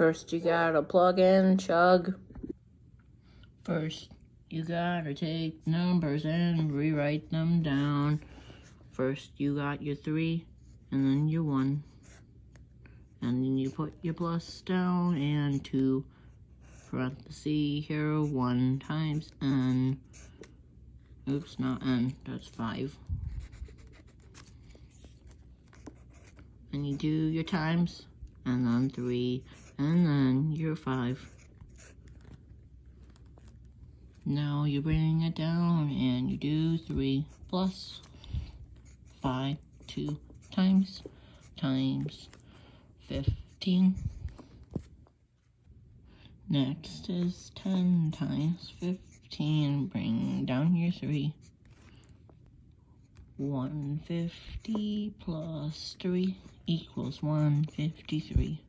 First, you gotta plug in, chug. First, you gotta take numbers and rewrite them down. First, you got your three, and then your one. And then you put your plus down and two parenthesis here, one times n. Oops, not n, that's five. And you do your times, and then three, and then your five. Now you're bringing it down, and you do three plus five, two times, times 15. Next is 10 times 15. Bring down your 3. 150 plus 3 equals 153.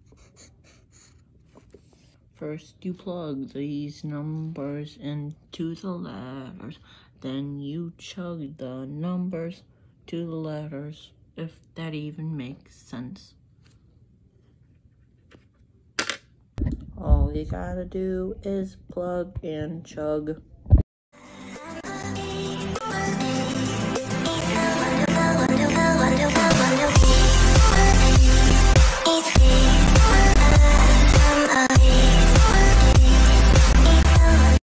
First, you plug these numbers into the letters. Then you chug the numbers to the letters, if that even makes sense. All you gotta do is plug and chug.